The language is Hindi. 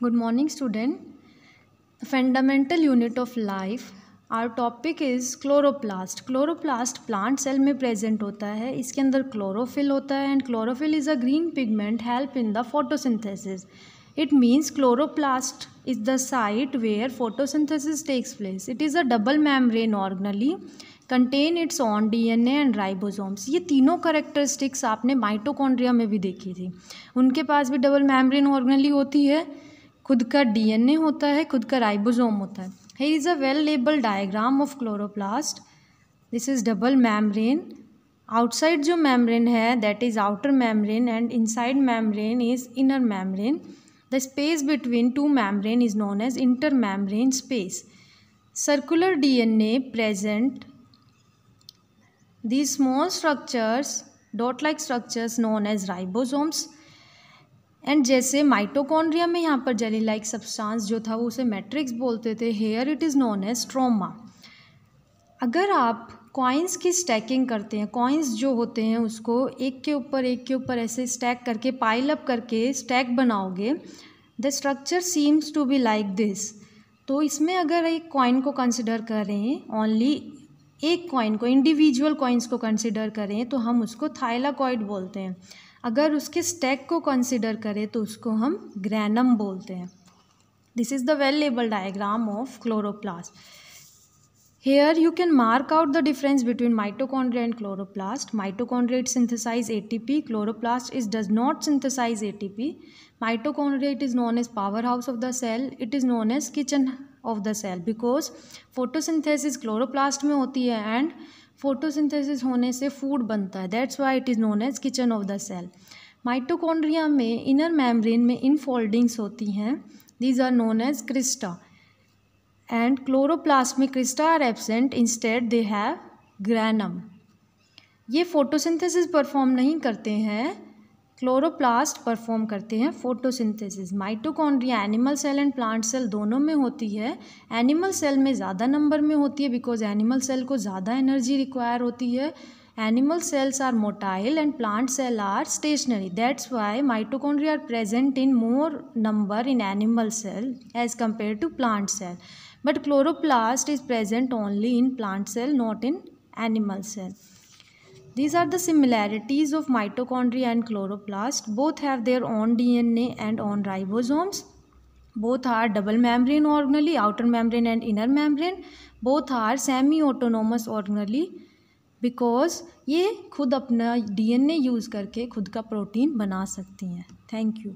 Good morning student fundamental unit of life are topic is chloroplast chloroplast plant cell में प्रेजेंट होता है। इसके अंदर क्लोरोफिल होता है and chlorophyll is a green pigment help in the photosynthesis it means chloroplast is the site where photosynthesis takes place it is a double membrane organelle contain its own D DNA and ribosomes ये तीनों करेक्टरिस्टिक्स आपने माइटोकॉन्ड्रिया में भी देखी थी। उनके पास भी डबल मैमरिन ऑर्गनली होती है। खुद का डीएनए होता है खुद का राइबोसोम होता है। Here is a well label diagram of chloroplast this is double membrane outside जो मैमब्रेन है that is outer membrane and inside membrane is inner membrane the space between two membrane is known as inter membrane space circular DNA present These small structures, dot-like structures known as ribosomes and जैसे माइटोकॉन्ड्रिया में यहाँ पर जेली लाइक सब्सटेंस जो था, वो उसे मैट्रिक्स बोलते थे here it is known as stroma अगर आप कॉइन्स की स्टैकिंग करते हैं कॉइन्स जो होते हैं उसको एक के ऊपर, एक के ऊपर ऐसे स्टैक करके पाइल अप करके स्टैक बनाओगे the structure seems to be like this तो इसमें अगर एक कॉइन को कंसिडर करें ओनली एक कॉइन को इंडिविजुअल कॉइन्स को कंसिडर करें तो हम उसको थाइलाकॉइड बोलते हैं। अगर उसके स्टैक को कंसिडर करें तो उसको हम ग्रैनम बोलते हैं। This is the well label diagram of chloroplast here you can mark out the difference between mitochondria and chloroplast mitochondria it synthesize A T P chloroplast is does not synthesize A T P mitochondria it is known as power house of the cell it is known as kitchen of the cell because photosynthesis chloroplast में होती है एंड फोटोसिंथेसिस होने से फ़ूड बनता है। That's why it is known as kitchen of the cell mitochondria में इनर मेम्ब्रेन में इन फोल्डिंग्स होती हैं। These are known as crista and chloroplast में crista are absent instead they have granum ये फोटोसिंथेसिस परफॉर्म नहीं करते हैं। क्लोरोप्लास्ट परफॉर्म करते हैं photosynthesis mitochondria animal cell and plant cell दोनों में होती है। एनिमल सेल में ज़्यादा नंबर में होती है बिकॉज़ एनिमल सेल को ज़्यादा एनर्जी रिक्वायर होती है। Animal cells are motile and plant cell are stationary that's why mitochondria are present in more number in animal cell as compare to plant cell but chloroplast is present only in plant cell not in animal cell These are the similarities of mitochondria and chloroplast. Both have their own DNA and own ribosomes. Both are double membrane organelle, outer membrane and inner membrane. Both are semi-autonomous organelle because ये खुद अपना डीएनए यूज़ करके खुद का प्रोटीन बना सकती हैं थैंक यू